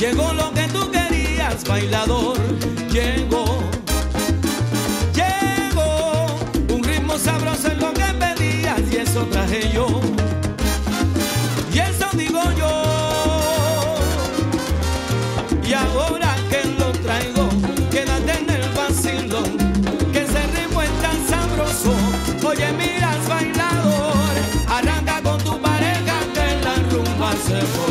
Llegó lo que tú querías, bailador. Llegó. Llegó. Un ritmo sabroso es lo que pedías y eso traje yo. Y eso digo yo. Y ahora que lo traigo, quédate en el vacilón. Que ese ritmo es tan sabroso. Oye, miras, bailador. Arranca con tu pareja que la rumba se fue.